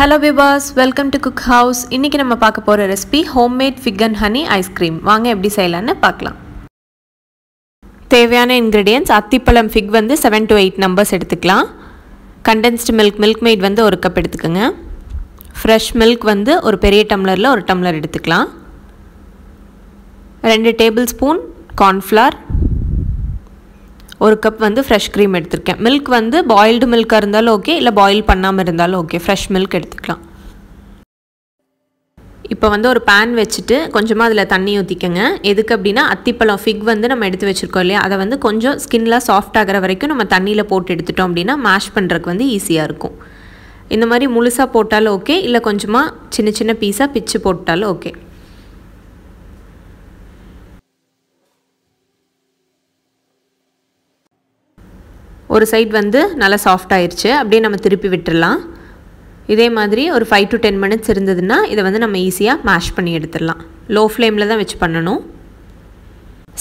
Hello விபாஸ் welcome to cook house இன்றைக்கி நம்ம பார்க்க போகிற recipe homemade fig and honey ice cream வாங்க எப்படி செய்யலான்னு பார்க்கலாம். தேவையான இன்க்ரீடியன்ஸ் அத்திப்பழம் ஃபிக் வந்து செவன் டு எயிட் நம்பர்ஸ் எடுத்துக்கலாம். கண்டென்ஸ்டு மில்க் மில்க் மெய்ட் வந்து ஒரு கப் எடுத்துக்கோங்க. ஃப்ரெஷ் மில்க் வந்து ஒரு பெரிய டம்ளரில் ஒரு டம்ளர் எடுத்துக்கலாம். ரெண்டு டேபிள் ஸ்பூன் கார்ன்ஃப்ளார் ஒரு கப் வந்து ஃப்ரெஷ் க்ரீம் எடுத்திருக்கேன். மில்க் வந்து பாயில்டு மில்காக இருந்தாலும் ஓகே இல்லை பாயில் பண்ணாமல் இருந்தாலும் ஓகே ஃப்ரெஷ் மில்க் எடுத்துக்கலாம். இப்போ வந்து ஒரு பேன் வச்சுட்டு கொஞ்சமாக அதில் தண்ணி ஊற்றிக்கோங்க எதுக்கு அப்படின்னா அத்திப்பழம் ஃபிக் வந்து நம்ம எடுத்து வச்சுருக்கோம் இல்லையா? அதை வந்து கொஞ்சம் ஸ்கின்லாம் சாஃப்ட் ஆகிற வரைக்கும் நம்ம தண்ணியில் போட்டு எடுத்துட்டோம் அப்படின்னா மேஷ் பண்ணுறதுக்கு வந்து ஈஸியாக இருக்கும். இந்த மாதிரி முழுசாக போட்டாலும் ஓகே இல்லை கொஞ்சமாக சின்ன சின்ன பீஸாக பிச்சு போட்டாலும் ஓகே ஒரு சைட் வந்து நல்லா சாஃப்ட் ஆயிடுச்சு அப்படியே நம்ம திருப்பி விட்டுடலாம் இதே மாதிரி ஒரு ஃபைவ் டு டென் மினிட்ஸ் இருந்ததுன்னா இதை வந்து நம்ம ஈஸியாக மேஷ் பண்ணி எடுத்துடலாம். லோ ஃப்ளேமில் தான் வச்சு பண்ணணும்.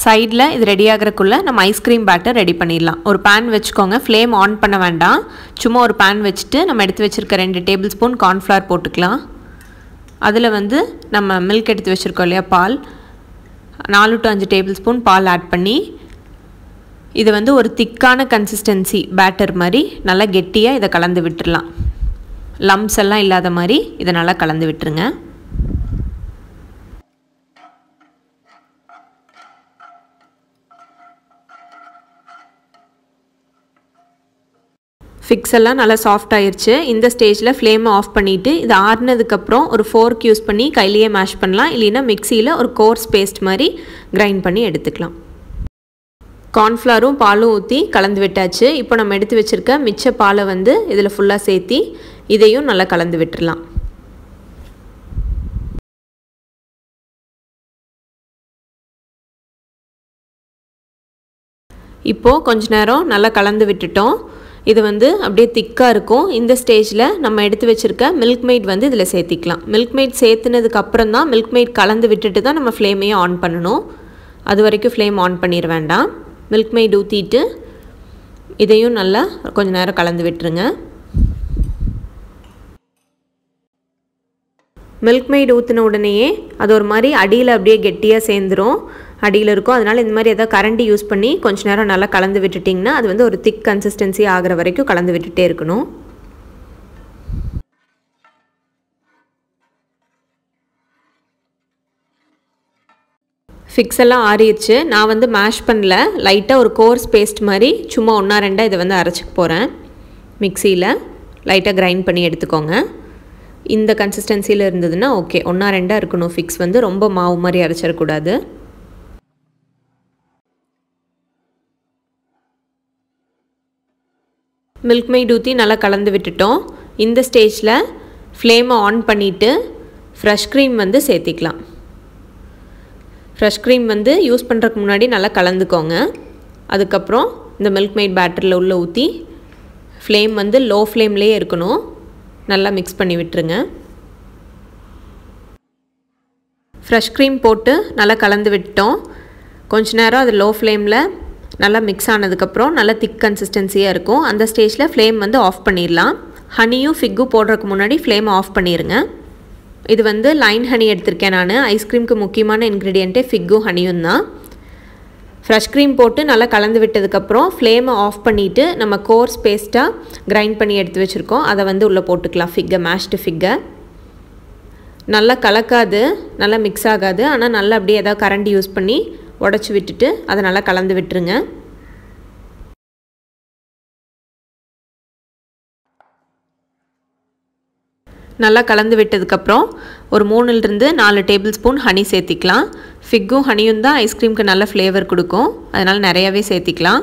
சைடில் இது ரெடி ஆகிறக்குள்ளே நம்ம ஐஸ்கிரீம் பேட்டர் ரெடி பண்ணிடலாம். ஒரு பேன் வச்சுக்கோங்க. ஃப்ளேம் ஆன் பண்ண வேண்டாம். சும்மா ஒரு பேன் வச்சுட்டு நம்ம எடுத்து வச்சுருக்க ரெண்டு டேபிள் ஸ்பூன் கார்ன்ஃப்ளவர் போட்டுக்கலாம். அதில் வந்து நம்ம மில்க் எடுத்து வச்சுருக்கோம் இல்லையா பால். நாலு டு அஞ்சு டேபிள் ஸ்பூன் பால் ஆட் பண்ணி இது வந்து ஒரு திக்கான கன்சிஸ்டன்சி பேட்டர் மாதிரி நல்லா கெட்டியாக இதை கலந்து விட்டுடலாம் லம்ஸ் எல்லாம் இல்லாத மாதிரி இதை நல்லா கலந்து விட்டுருங்க. ஃபிக்ஸ் எல்லாம் நல்லா சாஃப்ட் ஆயிடுச்சு இந்த ஸ்டேஜில் ஃப்ளேமை ஆஃப் பண்ணிவிட்டு இது ஆறுனதுக்கப்புறம் ஒரு ஃபோர்க் யூஸ் பண்ணி கையிலேயே மேஷ் பண்ணலாம். இல்லைன்னா மிக்சியில் ஒரு கோர்ஸ் பேஸ்ட் மாதிரி கிரைண்ட் பண்ணி எடுத்துக்கலாம். கார்ன்ஃப்ளவரும் பாலும் ஊற்றி கலந்து விட்டாச்சு. இப்போ நம்ம எடுத்து வச்சுருக்க மிச்ச பாலை வந்து இதில் ஃபுல்லாக சேர்த்தி இதையும் நல்லா கலந்து விட்டுடலாம் இப்போது கொஞ்ச நேரம் நல்லா கலந்து விட்டுட்டோம். இது வந்து அப்படியே திக்காக இருக்கும். இந்த ஸ்டேஜில் நம்ம எடுத்து வச்சுருக்க மில்க் மெய்ட் வந்து இதில் சேர்த்திக்கலாம். மில்க் மெய்ட் சேர்த்துனதுக்கப்புறம் தான் மில்க் மெய்ட் கலந்து விட்டுட்டு தான் நம்ம ஃப்ளேமையும் ஆன் பண்ணணும். அது வரைக்கும் ஃப்ளேம் ஆன் பண்ணிட வேண்டாம். மில்க் மெய்ட் ஊற்றிட்டு இதையும் நல்லா கொஞ்சம் நேரம் கலந்து விட்டுருங்க. மில்க் மெய்டு ஊற்றின உடனேயே அது ஒரு மாதிரி அடியில் அப்படியே கெட்டியாக சேர்ந்துரும். அடியில் இருக்கும். அதனால் இந்த மாதிரி எதாவது கரண்டி யூஸ் பண்ணி கொஞ்சம் நேரம் நல்லா கலந்து விட்டுட்டிங்கன்னா அது வந்து ஒரு திக் கன்சிஸ்டன்சி ஆகிற வரைக்கும் கலந்து விட்டுட்டே இருக்கணும். ஃபிக்ஸ் எல்லாம் ஆறிடுச்சு. நான் வந்து மேஷ் பண்ணல. லைட்டாக ஒரு கோர்ஸ் பேஸ்ட் மாதிரி சும்மா ஒன்றா ரெண்டாக இதை வந்து அரைச்சிக்க போகிறேன் மிக்சியில் லைட்டாக கிரைண்ட் பண்ணி எடுத்துக்கோங்க. இந்த கன்சிஸ்டன்சியில் இருந்ததுன்னா ஓகே ஒன்றா ரெண்டாக இருக்கணும். ஃபிக்ஸ் வந்து ரொம்ப மாவு மாதிரி அரைச்சிடக்கூடாது மில்க் மெய்ட் ஊற்றி நல்லா கலந்து விட்டுட்டோம். இந்த ஸ்டேஜில் ஃப்ளேமை ஆன் பண்ணிவிட்டு ஃப்ரெஷ் க்ரீம் வந்து சேர்த்திக்கலாம். ஃப்ரெஷ் க்ரீம் வந்து யூஸ் பண்ணுறதுக்கு முன்னாடி நல்லா கலந்துக்கோங்க. அதுக்கப்புறம் இந்த மில்க் மெய்ட் பேட்டரில் உள்ளே ஊற்றி ஃப்ளேம் வந்து லோ ஃப்ளேம்லேயே இருக்கணும். நல்லா மிக்ஸ் பண்ணி விட்டுருங்க. ஃப்ரெஷ் க்ரீம் போட்டு நல்லா கலந்து விட்டோம். கொஞ்ச நேரம் அது லோ ஃப்ளேமில் நல்லா மிக்ஸ் ஆனதுக்கப்புறம் நல்லா திக் கன்சிஸ்டன்சியாக இருக்கும். அந்த ஸ்டேஜில் ஃப்ளேம் வந்து ஆஃப் பண்ணிடலாம் ஹனியும் ஃபிக்கும் போடுறதுக்கு முன்னாடி ஃப்ளேம் ஆஃப் பண்ணிடுங்க இது வந்து லைன் ஹனி எடுத்திருக்கேன் நான். ஐஸ்கிரீமுக்கு முக்கியமான இன்க்ரீடியண்ட்டே ஃபிக்கும் ஹனியும் தான். ஃப்ரெஷ் க்ரீம் போட்டு நல்லா கலந்து விட்டதுக்கப்புறம் ஃப்ளேமை ஆஃப் பண்ணிவிட்டு நம்ம கோர்ஸ் பேஸ்ட்டாக கிரைண்ட் பண்ணி எடுத்து வச்சுருக்கோம். அதை வந்து உள்ளே போட்டுக்கலாம். ஃபிக்கை மேஷ்டு ஃபிக்கை நல்லா கலக்காது நல்லா மிக்ஸ் ஆகாது. ஆனால் நல்லா அப்படியே ஏதாவது கரண்டி யூஸ் பண்ணி உடச்சி விட்டுட்டு அதை நல்லா கலந்து விட்டுருங்க. நல்லா கலந்து விட்டதுக்கப்புறம் ஒரு மூணுலேருந்து நாலு டேபிள் ஸ்பூன் ஹனி சேர்த்திக்கலாம். ஃபிக்கும் ஹனியும் தான் ஐஸ்கிரீமுக்கு நல்ல ஃப்ளேவர் கொடுக்கும். அதனால் நிறையாவே சேர்த்திக்கலாம்.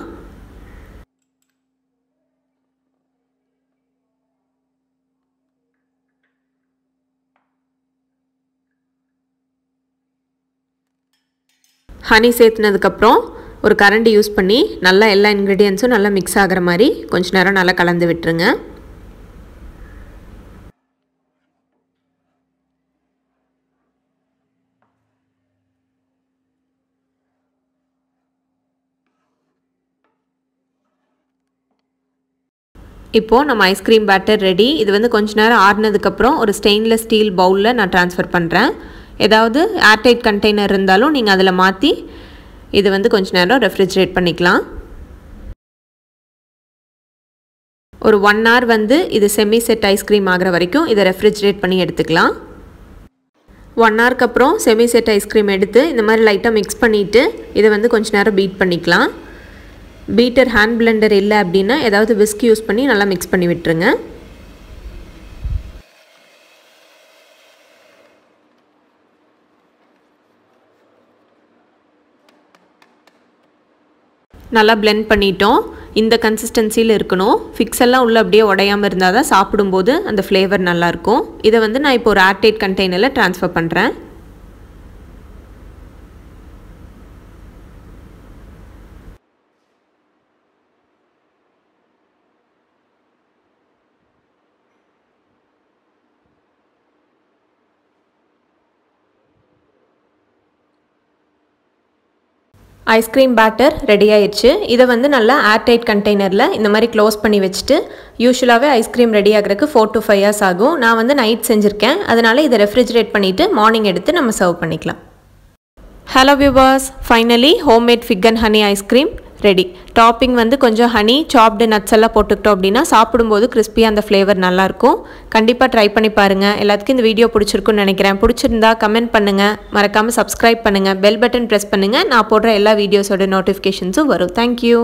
ஹனி சேர்த்துனதுக்கப்புறம் ஒரு கரண்டி யூஸ் பண்ணி நல்லா எல்லா இன்க்ரீடியன்ஸும் நல்லா மிக்ஸ் ஆகிற மாதிரி கொஞ்சம் நேரம் நல்லா கலந்து விட்டுருங்க. இப்போது நம்ம ஐஸ்கிரீம் பேட்டர் ரெடி இது வந்து கொஞ்ச நேரம் ஆறுனதுக்கப்புறம் ஒரு ஸ்டெயின்லெஸ் ஸ்டீல் பவுலில் நான் ட்ரான்ஸ்ஃபர் பண்ணுறேன் ஏதாவது ஏர்டைட் கண்டெய்னர் இருந்தாலும் நீங்கள் அதில் மாற்றி இது வந்து கொஞ்ச நேரம் ரெஃப்ரிஜரேட் பண்ணிக்கலாம். ஒரு ஒன் ஹவர் வந்து இது செமி செட் ஐஸ்கிரீம் ஆகிற வரைக்கும் இதை ரெஃப்ரிஜரேட் பண்ணி எடுத்துக்கலாம். ஒன் ஹவருக்கு அப்புறம் செமி செட் ஐஸ்கிரீம் எடுத்து இந்த மாதிரி லைட்டாக மிக்ஸ் பண்ணிவிட்டு இதை வந்து கொஞ்ச நேரம் பீட் பண்ணிக்கலாம். பீட்டர் ஹேண்ட் பிளெண்டர் இல்லை அப்படின்னா ஏதாவது விஸ்க் யூஸ் பண்ணி நல்லா மிக்ஸ் பண்ணி விட்டுருங்க. நல்லா பிளெண்ட் பண்ணிட்டோம். இந்த கன்சிஸ்டன்சியில் இருக்கணும். ஃபிக்ஸ் எல்லாம் உள்ளே அப்படியே உடையாமல் இருந்தால் தான் சாப்பிடும்போது அந்த ஃப்ளேவர் நல்லாயிருக்கும் இதை வந்து நான் இப்போ ஒரு ஏர்டைட் கண்டெய்னரில் ட்ரான்ஸ்ஃபர் பண்ணுறேன் ஐஸ்கிரீம் பேட்டர் ரெடி ஆயிடுச்சு. இதை வந்து நல்லா ஏர்டைட் கண்டெய்னரில் இந்த மாதிரி க்ளோஸ் பண்ணி வச்சுட்டு யூஸ்வலாகவே ஐஸ்கிரீம் ரெடி ஆகிறதுக்கு ஃபோர் டு ஃபைவ் ஹவர்ஸ் ஆகும். நான் வந்து நைட் செஞ்சுருக்கேன். அதனால் இதை ரெஃப்ரிஜரேட் பண்ணிவிட்டு மார்னிங் எடுத்து நம்ம சர்வ் பண்ணிக்கலாம். Hello viewers finally homemade fig and honey ice cream ready topping வந்து கொஞ்சம் ஹனி சாப்டு நட்ஸ் எல்லாம் போட்டுக்கிட்டோம் அப்படின்னா சாப்பிடும்போது கிறிஸ்பியாக அந்த ஃப்ளேவர் நல்லாயிருக்கும். கண்டிப்பாக ட்ரை பண்ணி பாருங்கள் எல்லாத்துக்கும் இந்த வீடியோ பிடிச்சிருக்குன்னு நினைக்கிறேன். பிடிச்சிருந்தா கமெண்ட் பண்ணுங்கள் மறக்காமல் சப்ஸ்கிரைப் பண்ணுங்கள் பெல் பட்டன் ப்ரெஸ் பண்ணுங்கள் நான் போடுற எல்லா வீடியோஸோட நோட்டிஃபிகேஷன்ஸும் வரும். தேங்க்யூ